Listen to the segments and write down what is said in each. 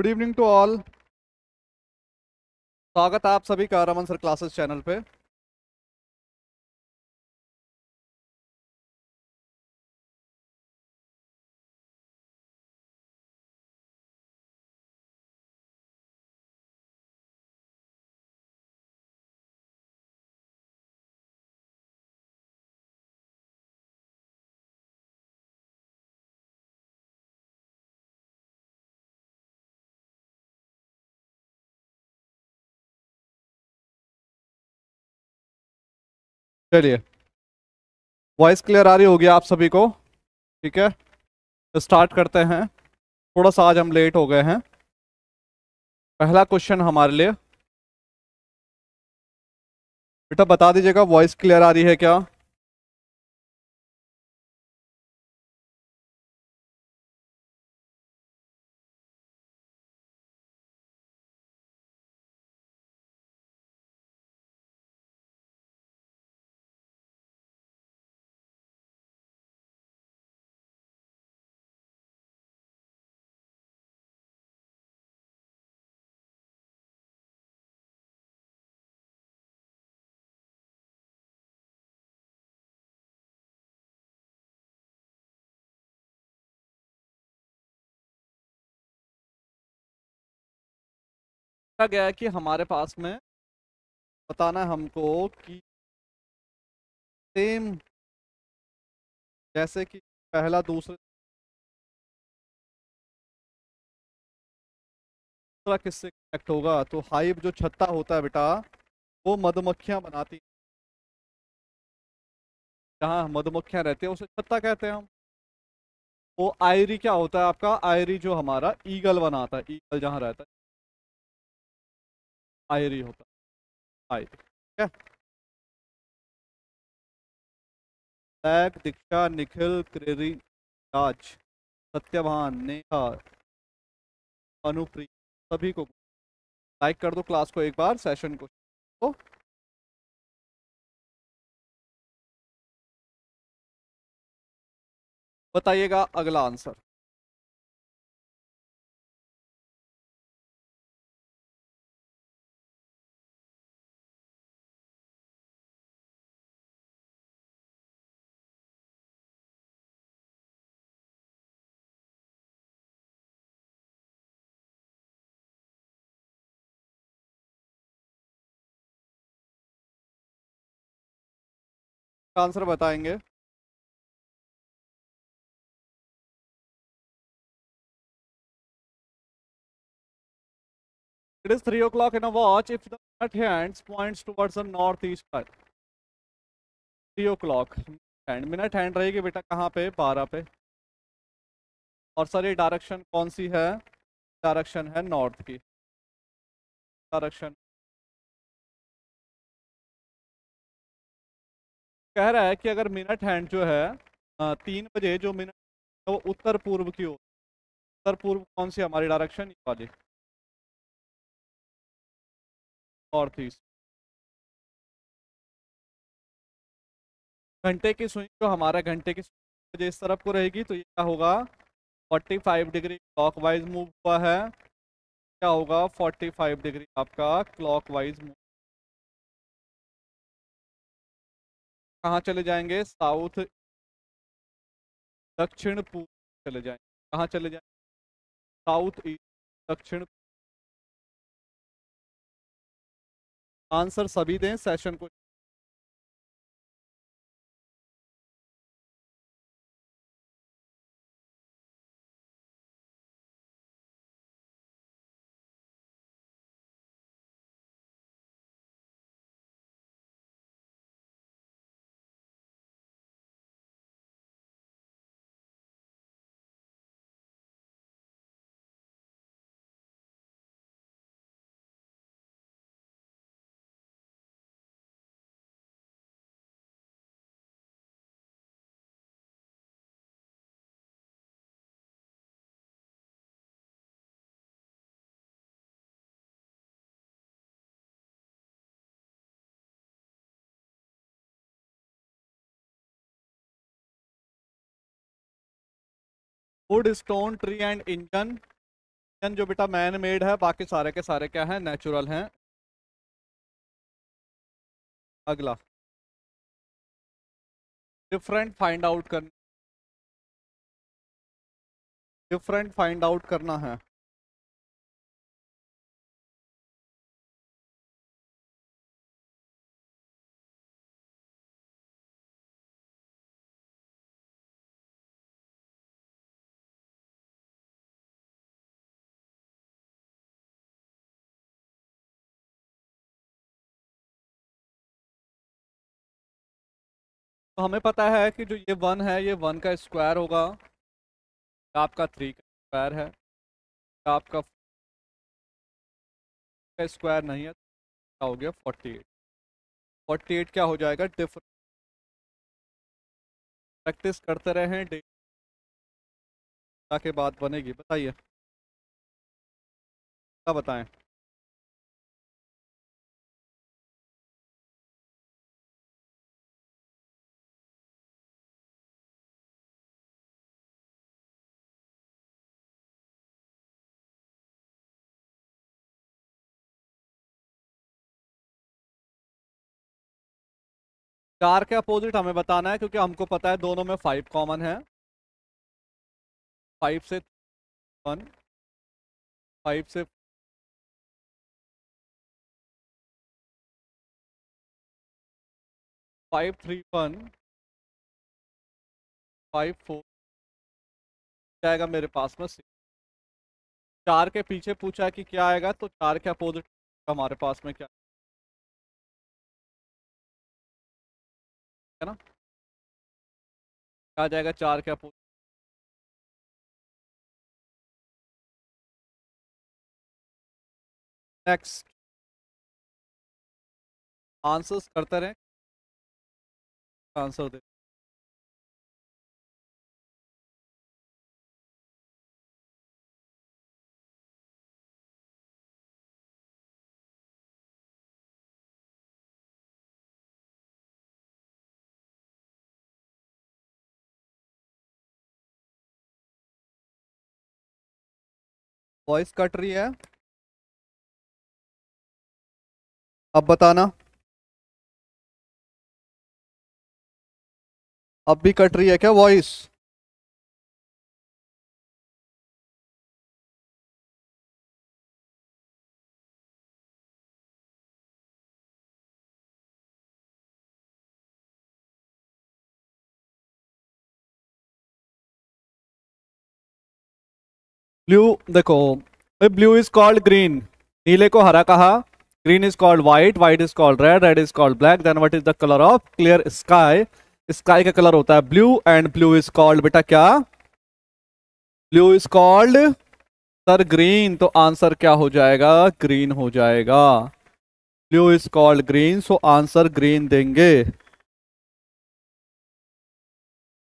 Good evening to all स्वागत है आप सभी का रमन सर क्लासेस चैनल पे। चलिए। वॉइस क्लियर आ रही होगी आप सभी को। ठीक है? तो स्टार्ट करते हैं। थोड़ा सा आज हम लेट हो गए हैं। पहला क्वेश्चन हमारे लिए। बेटा बता दीजिएगा वॉइस क्लियर आ रही है क्या? कहा गया है कि हमारे पास में बताना है हमको कि सेम जैसे कि पहला, दूसरा दूसरा किससे कनेक्ट होगा? तो हाइव जो छत्ता होता है बेटा, वो मधुमक्खियाँ बनाती जहाँ मधुमक्खियाँ रहती हैं, उसे छत्ता कहते हैं हम। वो आयरी क्या होता है आपका? आयरी जो हमारा ईगल बनाता है ईगल जहाँ रहता है। आयरी होता है। आयरी, ठीक है? लैक दीक्षा, निखिल, क्रेरी, राज सत्यभान नेहा, अनुप्रिया, सभी को लाइक कर दो क्लास को एक बार, सेशन को। तो बताइएगा अगला आंसर। इसका आंसर बताएँगे। It is three o'clock in a watch if that hand points towards a north east पर three o'clock hand minute hand रहेगी बेटा कहाँ पे? बारह पे। और सर, ये डायरेक्शन कौन सी है? डायरेक्शन है नॉर्थ की। डायरेक्शन कह रहा है कि अगर मिनट हैंड जो है तीन बजे जो मिनट वो उत्तर पूर्व की ओर। उत्तर पूर्व कौन सी हमारी डायरेक्शन वाली। नॉर्थ ईस्ट घंटे की स्विंग जो हमारा घंटे की मुझे इस तरफ़ को रहेगी तो ये क्या होगा? 45 डिग्री क्लॉकवाइज मूव हुआ है। क्या होगा? 45 डिग्री आपका क्लॉकवाइज मूव कहाँ चले जाएँगे? साउथ, दक्षिण पूर्व चले जाएँगे कहाँ चले जाएँगे साउथ ईस्ट, दक्षिण आंसर सभी दें, सेशन को wood tree and engine engine जो बेटा मैन मेड है, बाकी सारे के सारे क्या हैं? नेचुरल हैं। अगला। डिफरेंट फाइंड आउट करना। डिफरेंट फाइंड आउट करना है। तो हमें पता है कि जो ये वन है, ये वन का स्क्वायर होगा। आपका थ्री का स्क्वायर है। आपका का स्क्वायर नहीं है, क्या हो गया? फोर्टी एट फोर्टी एट क्या हो जाएगा? डिफरेंट प्रैक्टिस करते रहें डे के बाद बनेगी। बताइए। क्या बताएँ? चार के अपोजिट हमें बताना है, क्योंकि हमको पता है दोनों में फाइव कॉमन है। फाइव से वन फाइव से five three one five four जाएगा मेरे पास में सिक्स चार के पीछे पूछा है कि क्या आएगा तो चार के अपोजिट हमारे पास में क्या है ना? आ जाएगा चार क्या अपोजिट नेक्स्ट आंसर्स करते रहें। आंसर दे। वॉइस कट रही है। अब बताना। अब भी कट रही है क्या वॉइस? ब्लू, देखो ब्लू इज़ कॉल्ड ग्रीन नीले को हरा कहा। Green is called white white is called red red is called black then what is the colour of clear sky sky का कलर होता है blue and blue is called बेटा क्या? Blue is called sir green तो answer क्या हो जाएगा? Green हो जाएगा। Blue is called green so answer green देंगे।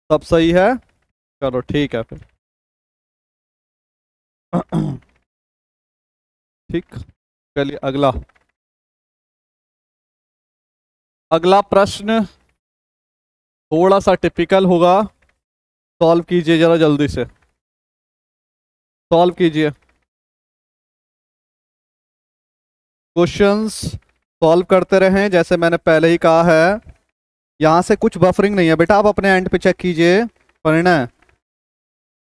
सब सही है? चलो ठीक है फिर। ठीक, चलिए अगला। अगला प्रश्न थोड़ा सा टिपिकल होगा। सॉल्व कीजिए जरा जल्दी से। सॉल्व कीजिए। क्वेश्चंस सॉल्व करते रहें, जैसे मैंने पहले ही कहा है। यहाँ से कुछ बफरिंग नहीं है। बेटा आप अपने एंड पे चेक कीजिए। परिणय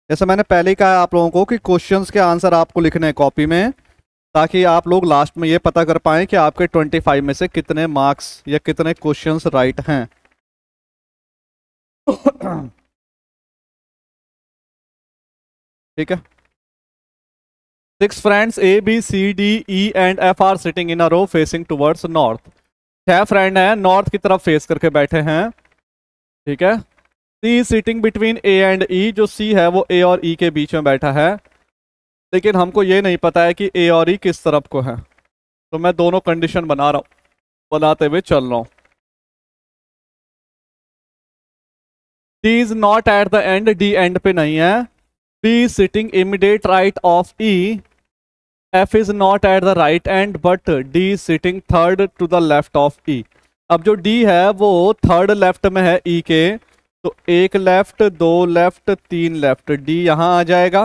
जैसे मैंने पहले ही कहा आप लोगों को कि क्वेश्चंस के आंसर आपको लिखने हैं कॉपी में, ताकि आप लोग लास्ट में ये पता कर पाए कि आपके 25 में से कितने मार्क्स या कितने क्वेश्चंस राइट हैं। ठीक है? Six friends A B C D E and F are sitting in a row facing towards north छह फ्रेंड हैं नॉर्थ की तरफ़ फेस करके बैठे हैं। ठीक है? C sitting between A and E जो सी है, वो ए और ई e के बीच में बैठा है। लेकिन हमको ये नहीं पता है कि ए और ई e किस तरफ़ को है। तो मैं दोनों कंडीशन बना रहा हूँ। बनाते हुए चल रहा हूँ। D is not at the end D end पे नहीं है। B sitting immediate right of E F is not at the right end but D sitting third to the left of E अब जो डी है, वो third left में है ई e के। तो एक लेफ़्ट दो लेफ़्ट तीन लेफ़्ट डी यहाँ आ जाएगा।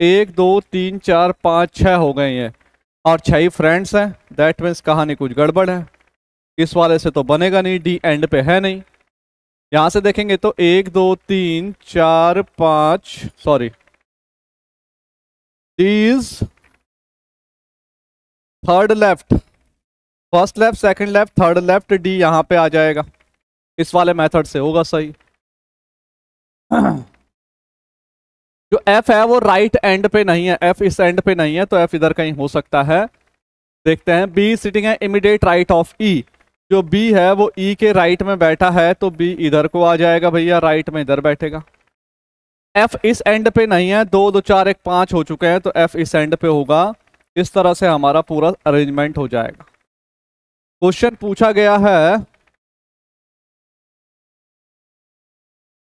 एक, दो, तीन, चार, पाँच छः हो गए हैं और छह ही फ्रेंड्स हैं दैट मीन्स कहानी कुछ गड़बड़ है। इस वाले से तो बनेगा नहीं डी एंड पे है नहीं। यहाँ से देखेंगे तो एक, दो, तीन, चार, पाँच sorry is third left first left second left third left D यहाँ पे आ जाएगा। इस वाले मेथड से होगा सही। जो एफ़ है वो राइट एंड पे नहीं है। एफ़ इस एंड पे नहीं है तो एफ़ इधर कहीं हो सकता है। देखते हैं। बी सिटिंग है इमीडिएट राइट ऑफ़ ई जो बी है, वो ई e के राइट में बैठा है तो बी इधर को आ जाएगा भैया राइट में इधर बैठेगा। एफ़ इस एंड पे नहीं है। दो दो, चार, एक, पाँच हो चुके हैं तो एफ़ इस एंड पे होगा। इस तरह से हमारा पूरा अरेंजमेंट हो जाएगा। क्वेश्चन पूछा गया है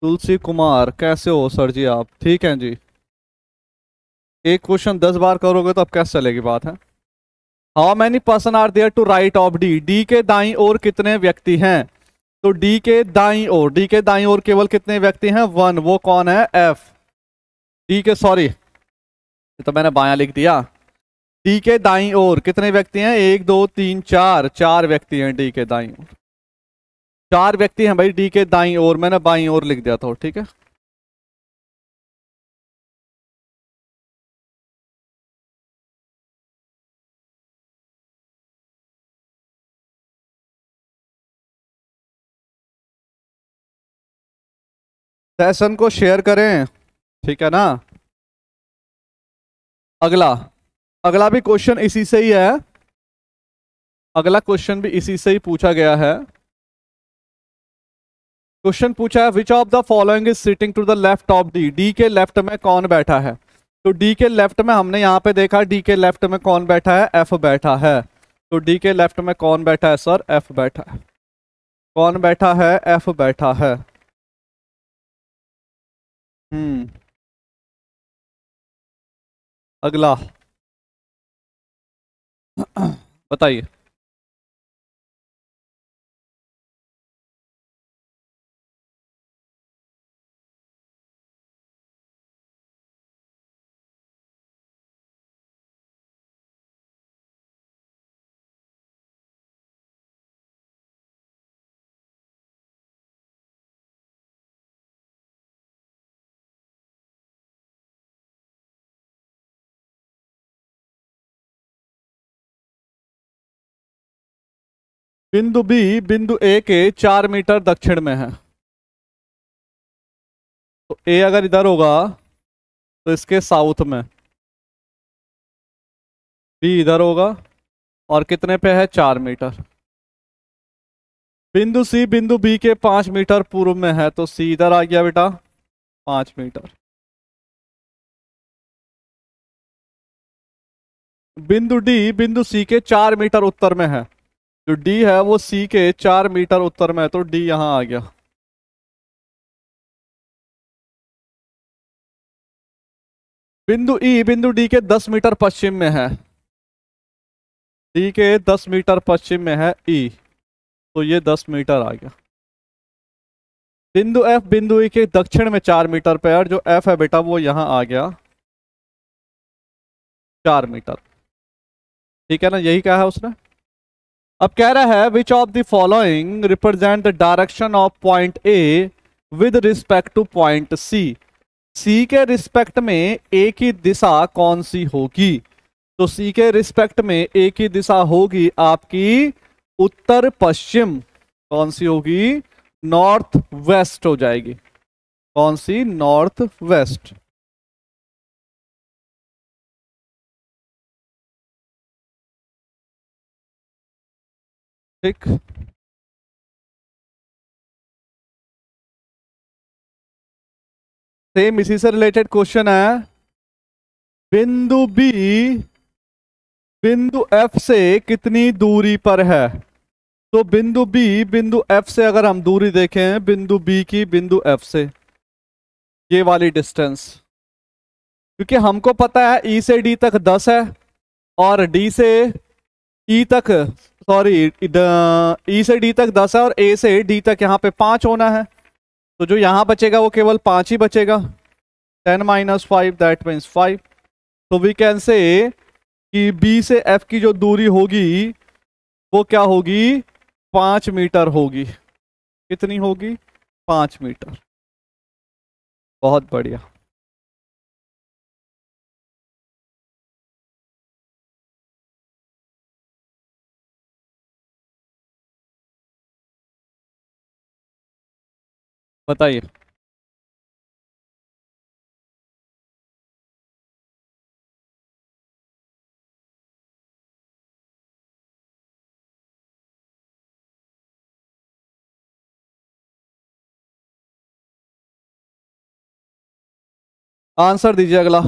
तुलसी कुमार, कैसे हो सर जी आप? ठीक हैं जी? एक क्वेश्चन दस बार करोगे तो अब कैसे चलेगी बात, है? How many person are there to right of D D के दाई और कितने व्यक्ति हैं? तो डी के दाई ओर डी के दाई ओर केवल कितने व्यक्ति हैं? वन वो कौन है? एफ़ डी के सॉरी तो मैंने बाया लिख दिया। डी के दाई ओर कितने व्यक्ति हैं? एक, दो, तीन, चार। चार व्यक्ति हैं डी के दाई ओर। चार व्यक्ति हैं भाई डी के दाई ओर, मैंने बाई ओर लिख दिया था ठीक है? सेशन को शेयर करें, ठीक है ना? अगला अगला भी क्वेश्चन इसी से ही है। अगला क्वेश्चन भी इसी से ही पूछा गया है। क्वेश्चन पूछा है which of the following is sitting to the left of D D के लेफ़्ट में कौन बैठा है? तो डी के लेफ़्ट में हमने यहाँ पे देखा डी के लेफ़्ट में कौन बैठा है? एफ़ बैठा है। तो डी के लेफ़्ट में कौन बैठा है सर एफ़ बैठा है। कौन बैठा है? एफ़ बैठा है। हम्म। अगला। बताइए। बिंदु बी, बिंदु ए के चार मीटर दक्षिण में है। तो ए अगर इधर होगा तो इसके साउथ में। बी इधर होगा, और कितने पे है? चार मीटर। बिंदु सी, बिंदु बी के पाँच मीटर पूर्व में है तो सी इधर आ गया बेटा, पाँच मीटर। बिंदु डी, बिंदु सी के चार मीटर उत्तर में है। जो डी है वो सी के चार मीटर उत्तर में है तो डी यहाँ आ गया। बिंदु ई बिंदु डी के दस मीटर पश्चिम में है। डी के दस मीटर पश्चिम में है ई तो ये दस मीटर आ गया। बिंदु एफ़ बिंदु ई के दक्षिण में चार मीटर पे और जो एफ़ है बेटा, वो यहाँ आ गया। चार मीटर। ठीक है ना? यही कहा है उसने? अब कह रहा है which of the following represent the direction of point A with respect to point C C के रिस्पेक्ट में ए की दिशा कौन सी होगी? तो सी के रिस्पेक्ट में ए की दिशा होगी आपकी उत्तर पश्चिम। कौन सी होगी? नॉर्थ वेस्ट हो जाएगी। कौन सी? नॉर्थ वेस्ट ठीक सेम इसी से रिलेटेड क्वेश्चन है। बिंदु बी बिंदु एफ़ से कितनी दूरी पर है? तो बिंदु बी बिंदु एफ़ से अगर हम दूरी देखें, बिंदु बी की बिंदु एफ़ से। ये वाली डिस्टेंस क्योंकि हमको पता है ई e से डी तक 10 है और डी से ई e तक सॉरी ई से डी तक दस है और ए से डी तक यहाँ पे पाँच होना है। तो जो यहाँ बचेगा वो केवल पाँच ही बचेगा। Ten minus five that means five तो वी कैन से कि बी से एफ़ की जो दूरी होगी, वो क्या होगी? पाँच मीटर होगी। कितनी होगी? पाँच मीटर। बहुत बढ़िया। बताइए। आंसर दीजिए अगला।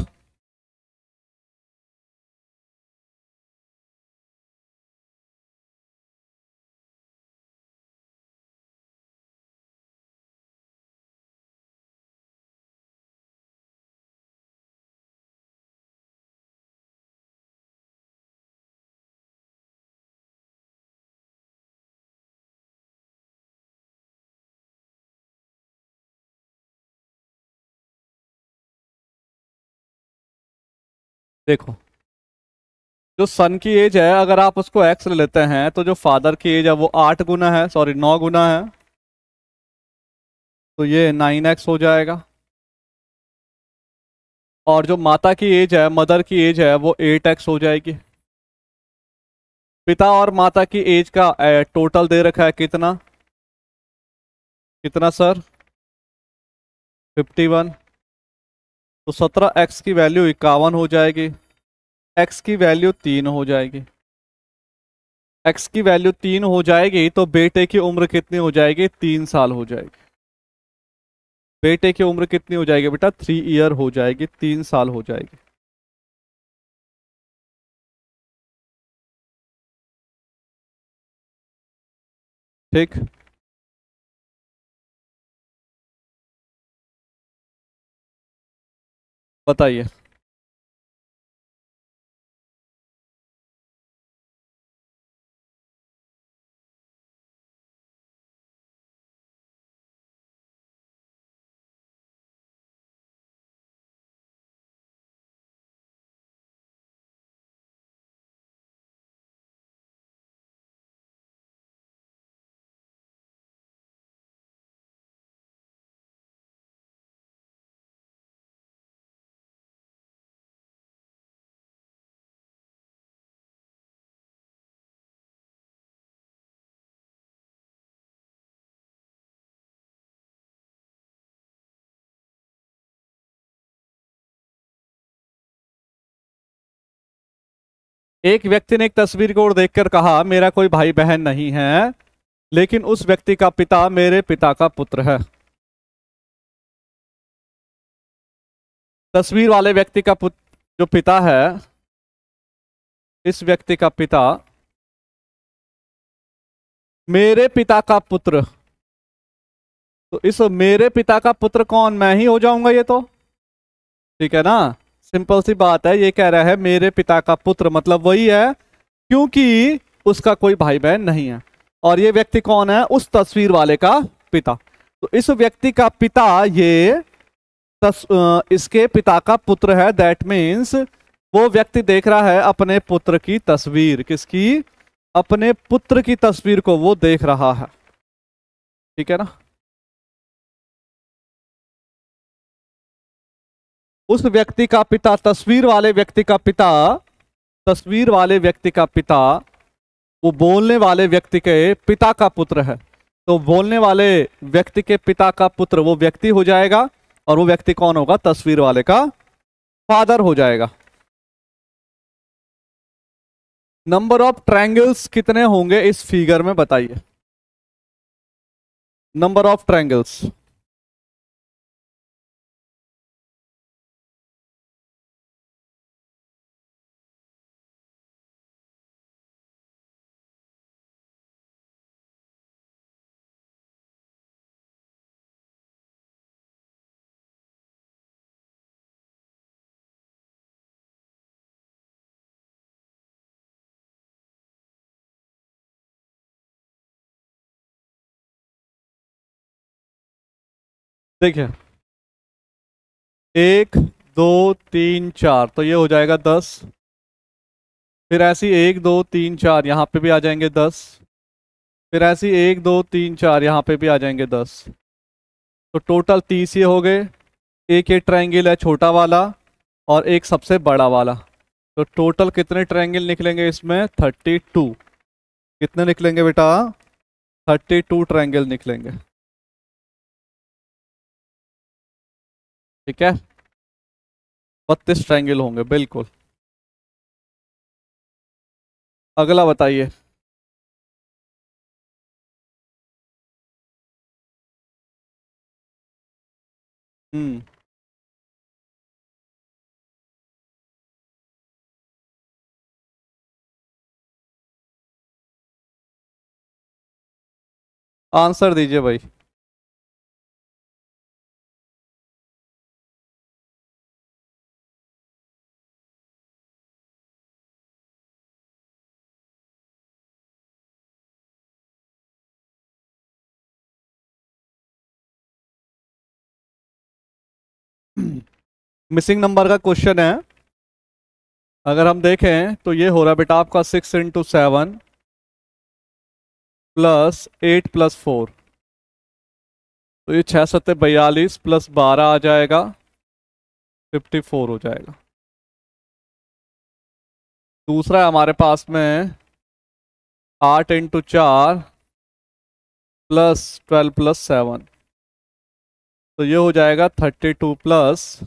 देखो। जो सन की एज है अगर आप उसको एक्स ले लेते हैं तो जो फादर की एज है वो आठ गुना है सॉरी नौ गुना है। तो ये नाइन एक्स हो जाएगा। और जो माता की एज है मदर की एज है वो एट एक्स हो जाएगी। पिता और माता की एज का ए, टोटल दे रखा है कितना? कितना सर फिफ्टी वन तो सत्रह एक्स की वैल्यू इक्यावन हो जाएगी। एक्स की वैल्यू तीन हो जाएगी। एक्स की वैल्यू तीन हो जाएगी तो बेटे की उम्र कितनी हो जाएगी? तीन साल हो जाएगी। बेटे की उम्र कितनी हो जाएगी बेटा? थ्री ईयर हो जाएगी, तीन साल हो जाएगी। ठीक? बताइए। एक व्यक्ति ने एक तस्वीर को देखकर कहा, मेरा कोई भाई बहन नहीं है, लेकिन उस व्यक्ति का पिता मेरे पिता का पुत्र है। तस्वीर वाले व्यक्ति का पुत्र जो पिता है, इस व्यक्ति का पिता मेरे पिता का पुत्र। तो इस मेरे पिता का पुत्र कौन? मैं ही हो जाऊँगा ये तो। ठीक है ना? सिंपल सी बात है ये कह रहा है मेरे पिता का पुत्र मतलब वही है क्योंकि उसका कोई भाई बहन नहीं है। और ये व्यक्ति कौन है? उस तस्वीर वाले का पिता। तो इस व्यक्ति का पिता ये तस, इसके पिता का पुत्र है। दैट मीन्स वो व्यक्ति देख रहा है अपने पुत्र की तस्वीर। किसकी? अपने पुत्र की तस्वीर को वो देख रहा है। ठीक है ना? उस व्यक्ति का पिता, तस्वीर वाले व्यक्ति का पिता, तस्वीर वाले व्यक्ति का पिता, वो बोलने वाले व्यक्ति के पिता का पुत्र है। तो बोलने वाले व्यक्ति के पिता का पुत्र वो व्यक्ति हो जाएगा और वो व्यक्ति कौन होगा? तस्वीर वाले का फादर हो जाएगा। नंबर ऑफ़ ट्रायंगल्स कितने होंगे इस फिगर में बताइए। Number of triangles. देखिए। एक, दो, तीन, चार तो ये हो जाएगा दस। फिर ऐसी एक, दो, तीन, चार, यहाँ पे भी आ जाएँगे दस। फिर ऐसी एक, दो, तीन, चार, यहाँ पे भी आ जाएँगे दस। तो टोटल तीस ये हो गए। एक ये ट्रायंगल है छोटा वाला और एक सबसे बड़ा वाला। तो टोटल कितने ट्रायंगल निकलेंगे इसमें? Thirty two. कितने निकलेंगे बेटा? थर्टी टू ट्रायंगल निकलेंगे। ठीक है? बत्तीस ट्रायंगल होंगे बिल्कुल। अगला बताइए। हम्म। आंसर दीजिए भाई। मिसिंग नंबर का क्वेश्चन है। अगर हम देखें तो ये हो रहा है बेटा आपका six into seven plus eight plus four तो ये छः सत्तर बयालीस प्लस बारह आ जाएगा फिफ्टी फोर हो जाएगा। दूसरा है हमारे पास में आठ इंटू चार प्लस ट्वेल्व प्लस सेवन तो ये हो जाएगा thirty two plus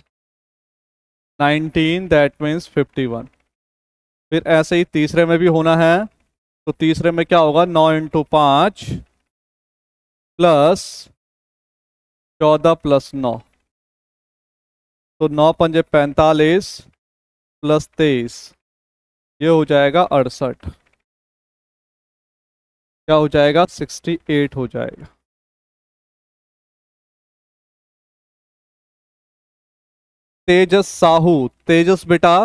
nineteen that means fifty one फिर ऐसे ही तीसरे में भी होना है तो तीसरे में क्या होगा? नौ इंटू पाँच प्लस चौदह प्लस नौ। तो नौ पंजे पैंतालीस प्लस तेईस, ये हो जाएगा अड़सठ। क्या हो जाएगा? सिक्सटी एट हो जाएगा। तेजस साहू, तेजस बेटा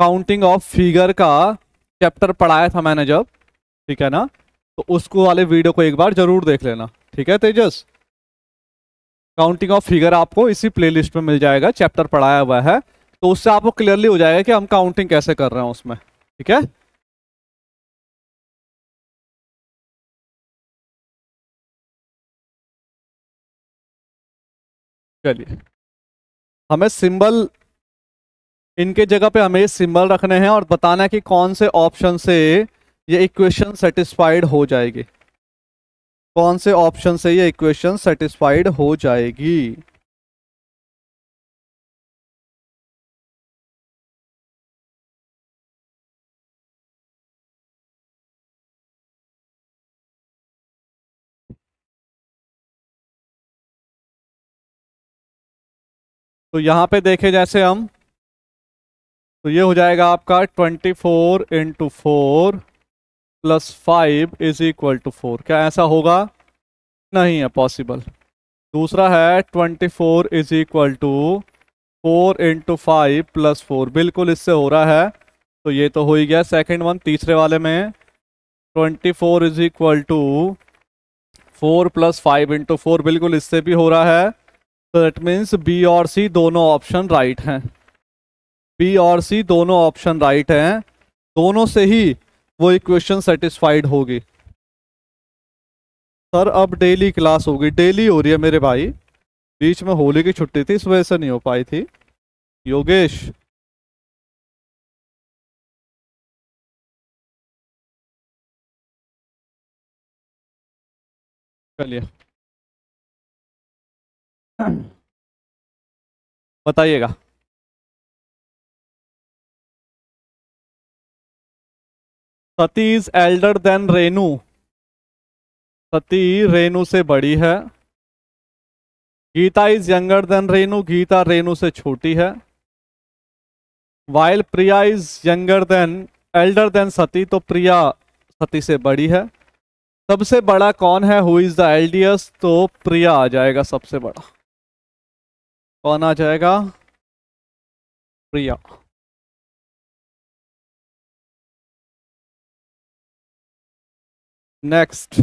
काउंटिंग ऑफ़ फिगर का चैप्टर पढ़ाया था मैंने जब, ठीक है ना? तो उसको वाले वीडियो को एक बार ज़रूर देख लेना, ठीक है तेजस? काउंटिंग ऑफ़ फिगर आपको इसी प्लेलिस्ट में मिल जाएगा चैप्टर पढ़ाया हुआ है। तो उससे आपको क्लियरली हो जाएगा कि हम काउंटिंग कैसे कर रहे हैं उसमें, ठीक है? चलिए। हमें सिंबल, इनके जगह पे हमें सिंबल रखने हैं और बताना है कि कौन से ऑप्शन से ये इक्वेशन सेटिस्फाइड हो जाएगी। कौन से ऑप्शन से ये इक्वेशन सेटिस्फाइड हो जाएगी? तो यहाँ पे देखे जैसे हम तो ये हो जाएगा आपका twenty four into four plus five is equal to four क्या ऐसा होगा? नहीं है पॉसिबल दूसरा है twenty four is equal to four into five plus four बिल्कुल इससे हो रहा है। तो ये तो हो ही गया सेकेंड वन तीसरे वाले में twenty four is equal to four plus five into four बिल्कुल इससे भी हो रहा है। तो दैट मीन्स बी और सी दोनों ऑप्शन राइट हैं। बी और सी दोनों ऑप्शन राइट हैं। दोनों से ही वो इक्वेशन सेटिस्फाइड होगी। सर अब डेली क्लास होगी। डेली हो रही है मेरे भाई। बीच में होली की छुट्टी थी, इस वजह से नहीं हो पाई थी। योगेश। चलिए। बताइएगा। Sati is elder than Renu. Sati Renu से बड़ी है। Geeta is younger than Renu. Geeta Renu से छोटी है। While Priya is younger than, elder than Sati तो प्रिया सती से बड़ी है। सबसे बड़ा कौन है? हु इज़ द एल्डियस तो प्रिया आ जाएगा सबसे बड़ा। कौन आ जाएगा? प्रिया। नेक्स्ट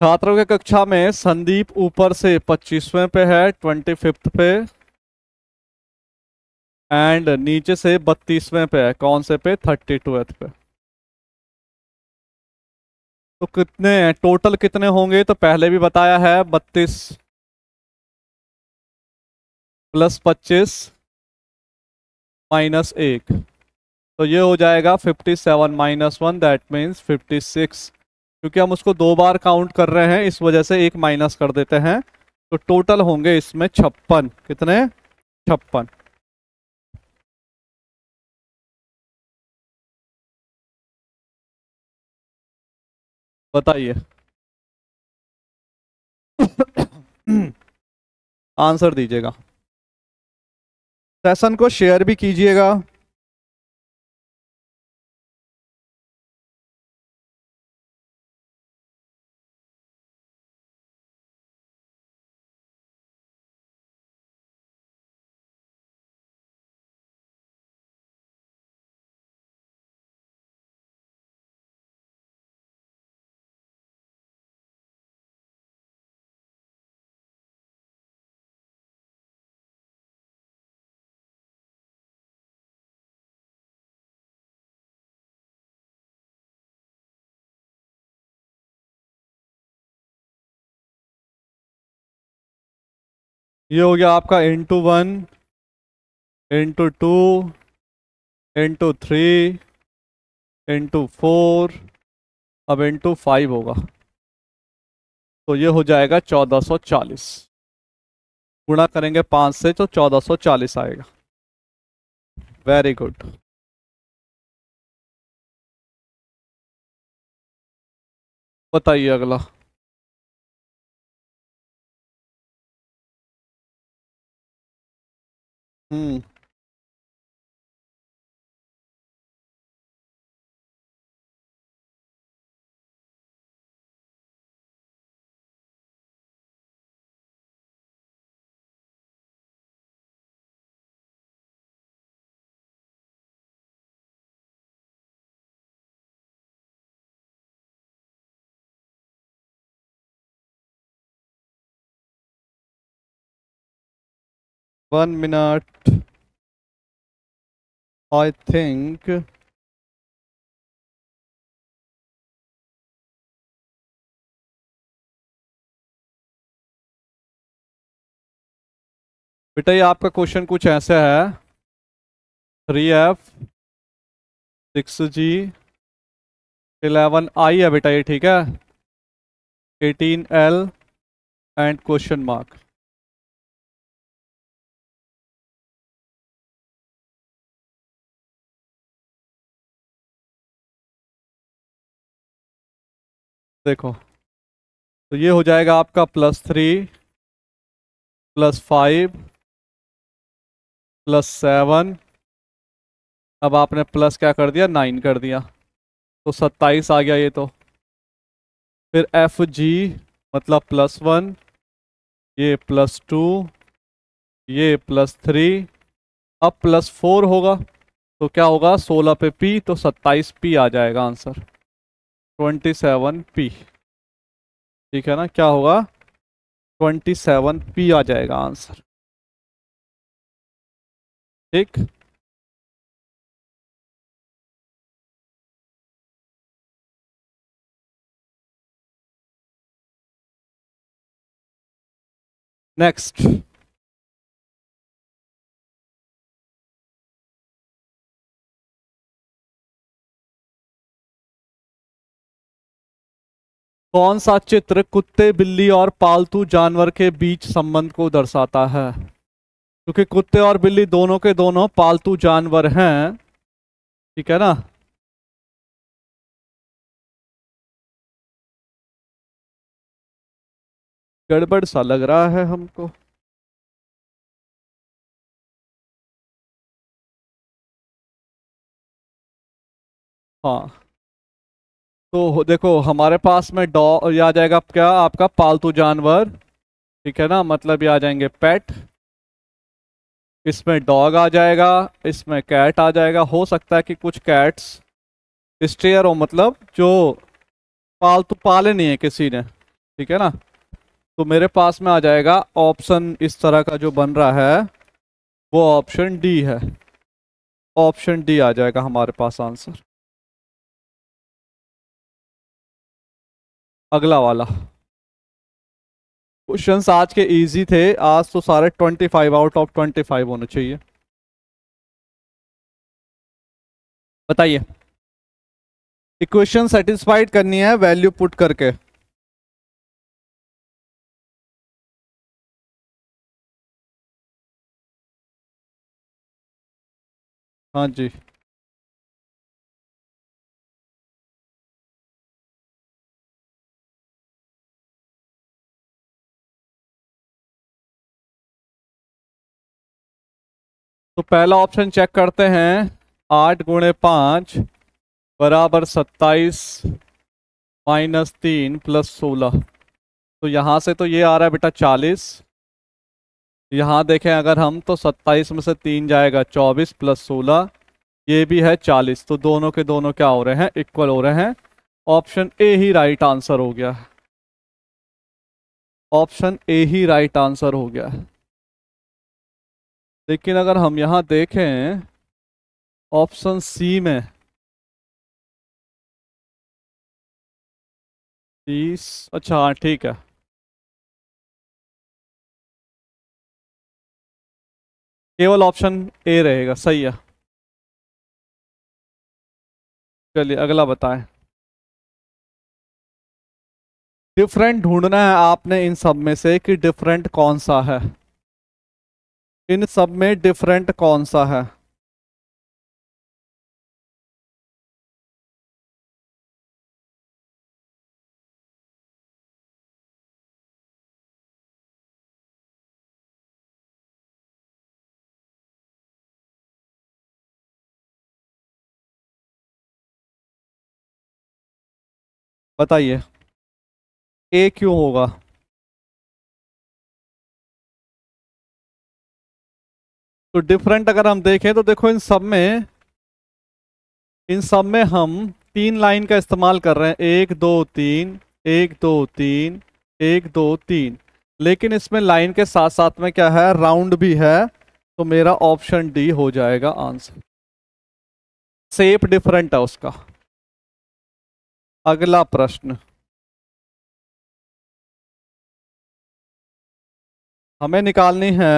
छात्रों के कक्षा में संदीप ऊपर से पच्चीसवें पे है, ट्वेंटी फिफ्थ पे एंड नीचे से बत्तीसवें पे है, कौन से पे? थर्टी ट्वेल्थ पे। तो कितने हैं? टोटल कितने होंगे? तो पहले भी बताया है, बत्तीस प्लस पच्चीस माइनस एक। तो ये हो जाएगा fifty seven minus one that means fifty six क्योंकि हम उसको दो बार काउंट कर रहे हैं, इस वजह से एक माइनस कर देते हैं। तो टोटल होंगे इसमें छप्पन। कितने? छप्पन। बताइए। आंसर दीजिएगा। सेशन को शेयर भी कीजिएगा। ये हो गया आपका into one into two into three into four अब इंटू फाइव होगा। तो ये हो जाएगा चौदह सौ चालीस। गुणा करेंगे पाँच से तो चौदह सौ चालीस आएगा। वेरी गुड बताइए अगला। हम्म one minute. I think बेटा, ये आपका क्वेश्चन कुछ ऐसा है? Three F six G eleven I है बेटा ये, ठीक है? Eighteen L and question mark देखो। तो ये हो जाएगा आपका plus three plus five plus seven अब आपने प्लस क्या कर दिया? नाइन कर दिया। तो सत्ताईस आ गया ये तो। फिर एफ़ जी मतलब प्लस वन ये प्लस टू ये प्लस थ्री अब प्लस फोर होगा। तो क्या होगा? सोलह पे पी तो सत्ताईस पी आ जाएगा आंसर ट्वेंटी सेवन पी ठीक है ना? क्या होगा? ट्वेंटी सेवन पी आ जाएगा आंसर ठीक? नेक्स्ट कौन सा चित्र कुत्ते, बिल्ली और पालतू जानवर के बीच संबंध को दर्शाता है? क्योंकि कुत्ते और बिल्ली दोनों के दोनों पालतू जानवर हैं, ठीक है ना? गड़बड़ सा लग रहा है हमको। हाँ। तो देखो, हमारे पास में डॉ, ये आ जाएगा क्या? आपका पालतू जानवर। ठीक है ना? मतलब ये आ जाएँगे पेट। इसमें डॉग आ जाएगा, इसमें कैट आ जाएगा। हो सकता है कि कुछ कैट्स स्टेयर हो मतलब जो पालतू पाले नहीं है किसी ने। ठीक है ना? तो मेरे पास में आ जाएगा ऑप्शन इस तरह का जो बन रहा है। वो ऑप्शन डी है। ऑप्शन डी आ जाएगा हमारे पास आंसर। अगला वाला। क्वेश्चंस आज के इजी थे, आज तो सारे 25 आउट ऑफ़ 25 होने चाहिए। बताइए। इक्वेशन सेटिस्फाइड करनी है वैल्यू पुट करके। हाँ जी। तो पहला ऑप्शन चेक करते हैं। आठ गुणे पाँच बराबर सत्ताईस माइनस तीन प्लस सोलह। तो यहाँ से तो ये आ रहा है बेटा चालीस। यहाँ देखें अगर हम तो सत्ताईस में से तीन जाएगा, चौबीस प्लस सोलह, ये भी है चालीस। तो दोनों के दोनों क्या हो रहे हैं? इक्वल हो रहे हैं। ऑप्शन ए ही राइट आंसर हो गया। ऑप्शन ए ही राइट आंसर हो गया। लेकिन अगर हम यहाँ देखें ऑप्शन सी में, तीस अच्छा हाँ ठीक है। केवल ऑप्शन ए रहेगा, सही है। चलिए, अगला बताएँ। डिफरेंट ढूंढना है आपने इन सब में से कि डिफरेंट कौन सा है। इन सब में डिफरेंट कौन सा है? बताइए। ए क्यों होगा? तो डिफरेंट अगर हम देखें तो देखो इन सब में, इन सब में हम तीन लाइन का इस्तेमाल कर रहे हैं। एक, दो, तीन, एक, दो, तीन, एक, दो, तीन। लेकिन इसमें लाइन के साथ साथ में क्या है? राउंड भी है तो मेरा ऑप्शन डी हो जाएगा आंसर सेप डिफरेंट है उसका। अगला प्रश्न। हमें निकालनी है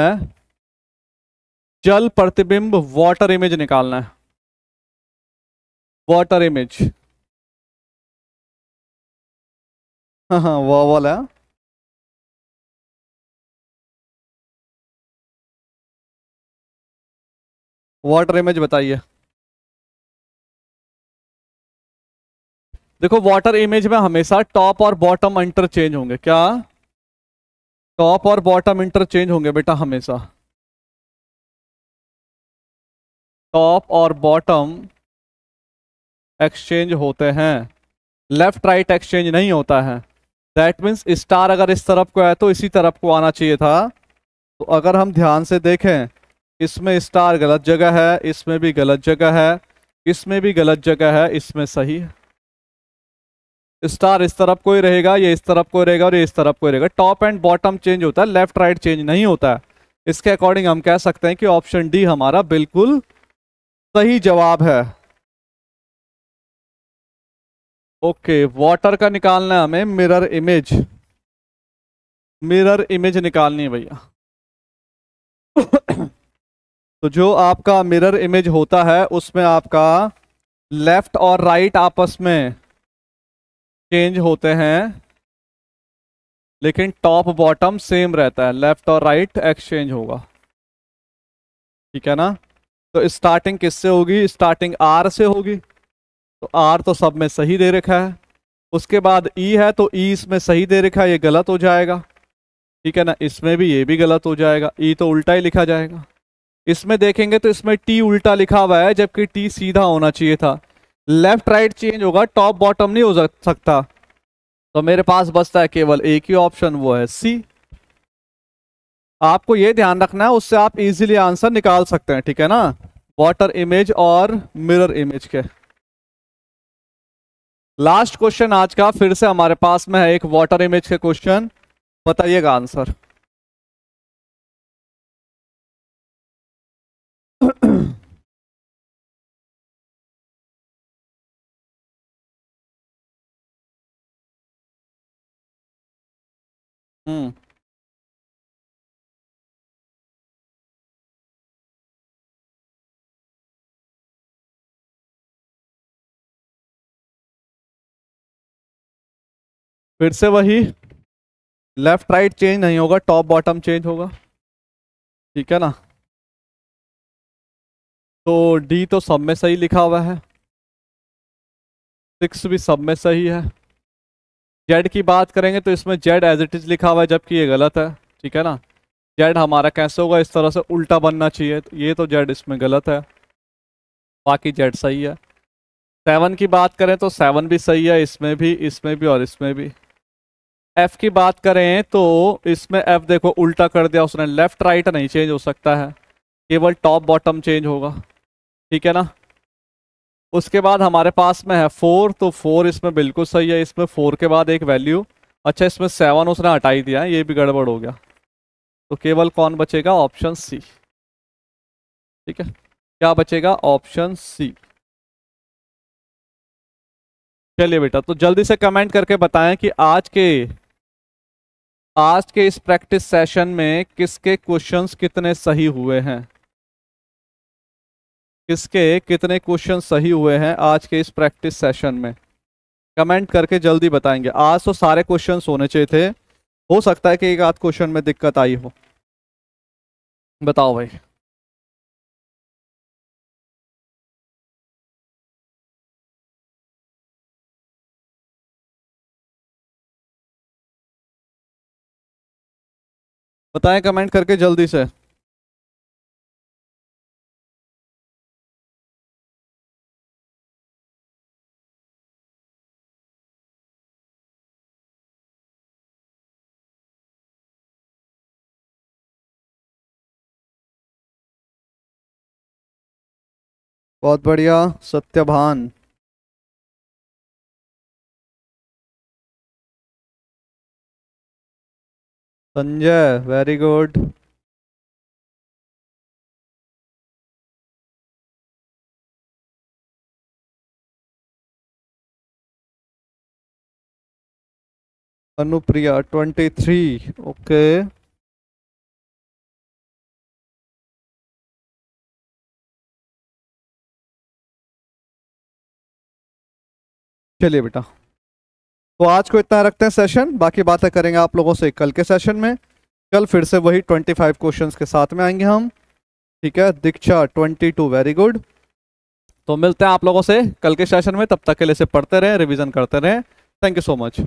जल प्रतिबिंब वाटर इमेज निकालना है। वाटर इमेज हाँ हाँ वो वाला। वाटर इमेज बताइए। देखो वाटर इमेज में हमेशा टॉप और बॉटम इंटरचेंज होंगे। क्या? टॉप और बॉटम इंटरचेंज होंगे बेटा, हमेशा। टॉप और बॉटम एक्सचेंज होते हैं। लेफ़्ट, राइट एक्सचेंज नहीं होता है। दैट मीन्स स्टार अगर इस तरफ़ को है तो इसी तरफ़ को आना चाहिए था। तो अगर हम ध्यान से देखें, इसमें स्टार गलत जगह है, इसमें भी गलत जगह है, इसमें भी गलत जगह है, इसमें सही है। स्टार इस तरफ़ को ही रहेगा, ये इस तरफ़ को रहेगा और ये इस तरफ़ को रहेगा। टॉप एंड बॉटम चेंज होता है लेफ़्ट राइट चेंज नहीं होता। है इसके अकॉर्डिंग हम कह सकते हैं कि ऑप्शन डी हमारा बिल्कुल सही जवाब है। ओके वाटर का निकालना है हमें मिरर इमेज मिरर इमेज निकालनी है भैया। तो जो आपका मिरर इमेज होता है, उसमें आपका लेफ़्ट और राइट आपस में चेंज होते हैं। लेकिन टॉप बॉटम सेम रहता है लेफ़्ट और राइट एक्सचेंज होगा। ठीक है ना? तो स्टार्टिंग किससे होगी? स्टार्टिंग आर से होगी। तो आर तो सब में सही दे रखा है। उसके बाद ई है तो ई इसमें सही दे रखा है, ये गलत हो जाएगा। ठीक है ना? इसमें भी ये भी गलत हो जाएगा। ई तो उल्टा ही लिखा जाएगा। इसमें देखेंगे तो इसमें टी उल्टा लिखा हुआ है, जबकि टी सीधा होना चाहिए था। लेफ़्ट राइट चेंज होगा टॉप बॉटम नहीं हो सकता। तो मेरे पास बचता है केवल एक ही ऑप्शन वो है सी आपको ये ध्यान रखना है, उससे आप इजीली आंसर निकाल सकते हैं, ठीक है ना? वाटर इमेज और मिरर इमेज के। लास्ट क्वेश्चन आज का, फिर से हमारे पास में है एक वाटर इमेज के क्वेश्चन बताइएगा आंसर हम्म। फिर से वही लेफ़्ट राइट चेंज नहीं होगा टॉप बॉटम चेंज होगा। ठीक है ना? तो डी तो सब में सही लिखा हुआ है। सिक्स भी सब में सही है। जेड की बात करेंगे तो इसमें जेड एज इट इज़ लिखा हुआ है, जबकि ये गलत है। ठीक है ना? जेड हमारा कैसे होगा? इस तरह से उल्टा बनना चाहिए। तो ये तो जेड इसमें गलत है। बाकी जेड सही है। सेवन की बात करें तो सेवन भी सही है, इसमें भी इसमें भी और इसमें भी। एफ़ की बात करें तो इसमें एफ़ देखो उल्टा कर दिया उसने। लेफ़्ट राइट नहीं चेंज हो सकता है। केवल टॉप बॉटम चेंज होगा। ठीक है ना? उसके बाद हमारे पास में है फोर तो फोर इसमें बिल्कुल सही है। इसमें फोर के बाद एक वैल्यू अच्छा इसमें सेवन उसने हटाई दिया ये भी गड़बड़ हो गया। तो केवल कौन बचेगा? ऑप्शन सी ठीक है? क्या बचेगा? ऑप्शन सी चलिए बेटा तो जल्दी से कमेंट करके बताएँ कि आज के आज के इस प्रैक्टिस सेशन में किसके क्वेश्चंस कितने सही हुए हैं? किसके कितने क्वेश्चन सही हुए हैं आज के इस प्रैक्टिस सेशन में? कमेंट करके जल्दी बताएँगे। आज तो सारे क्वेश्चंस होने चाहिए थे। हो सकता है कि एक आध क्वेश्चन में दिक्कत आई हो। बताओ भाई। बताएँ कमेंट करके जल्दी से। बहुत बढ़िया Satyabhan. Sanjay very good Anupriya twenty three okay चलिए बेटा। तो आज को इतना रखते हैं सेशन बाकी बातें करेंगे आप लोगों से कल के सेशन में. कल फिर से वही 25 क्वेश्चन के साथ में आएँगे हम. ठीक है? दीक्षा 22 वेरी गुड तो मिलते हैं आप लोगों से कल के सेशन में. तब तक के लिए से पढ़ते रहें रिविजन करते रहें. Thank you so much